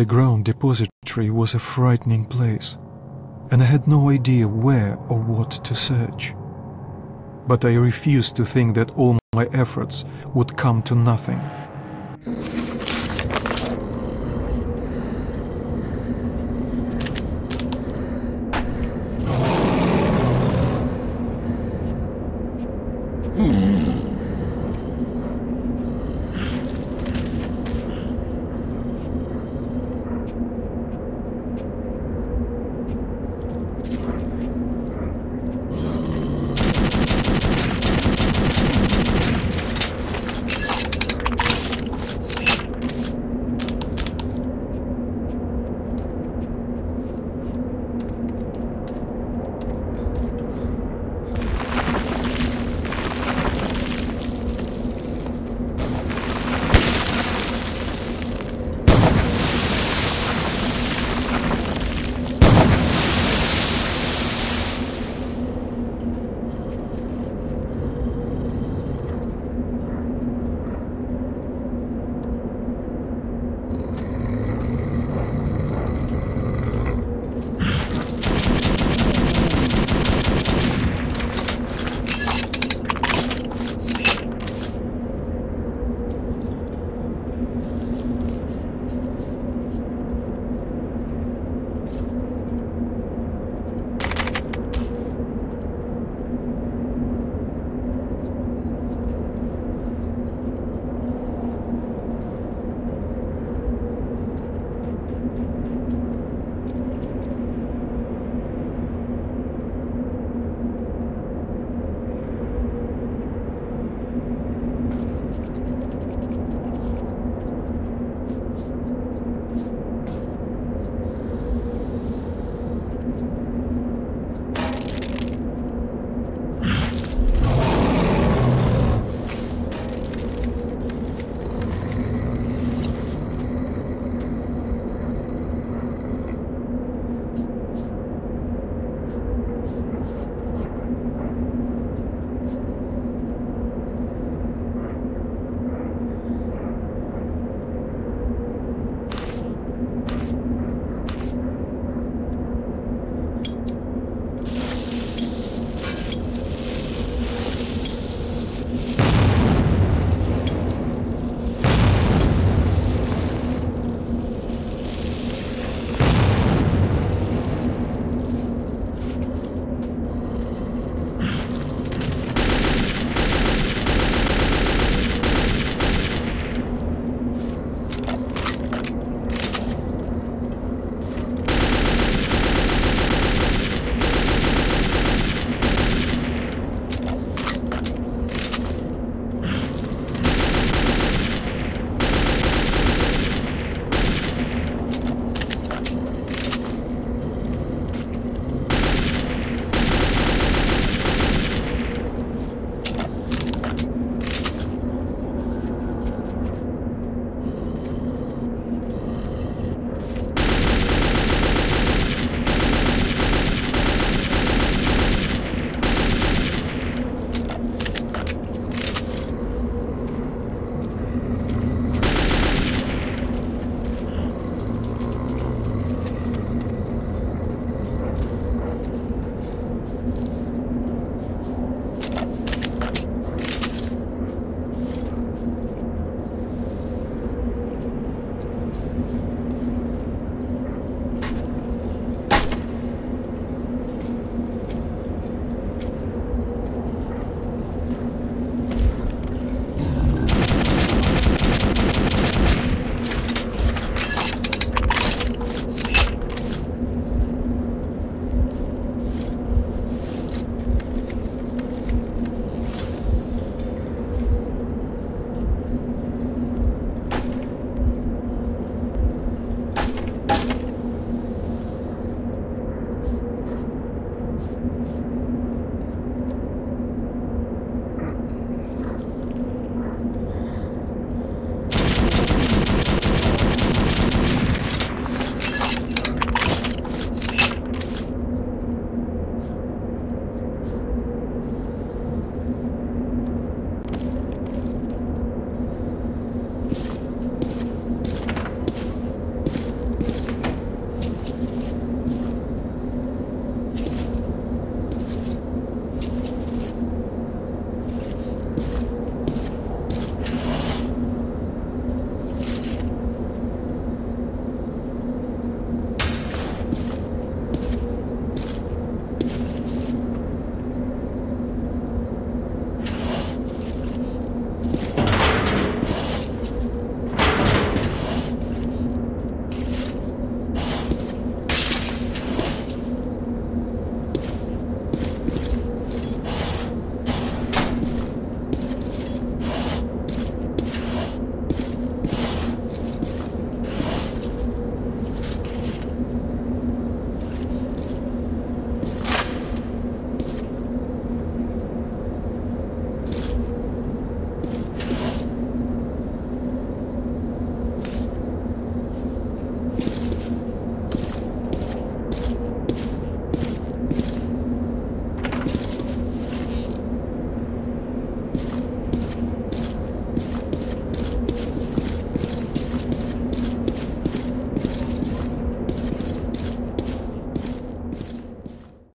underground depository was a frightening place, and I had no idea where or what to search. But I refused to think that all my efforts would come to nothing.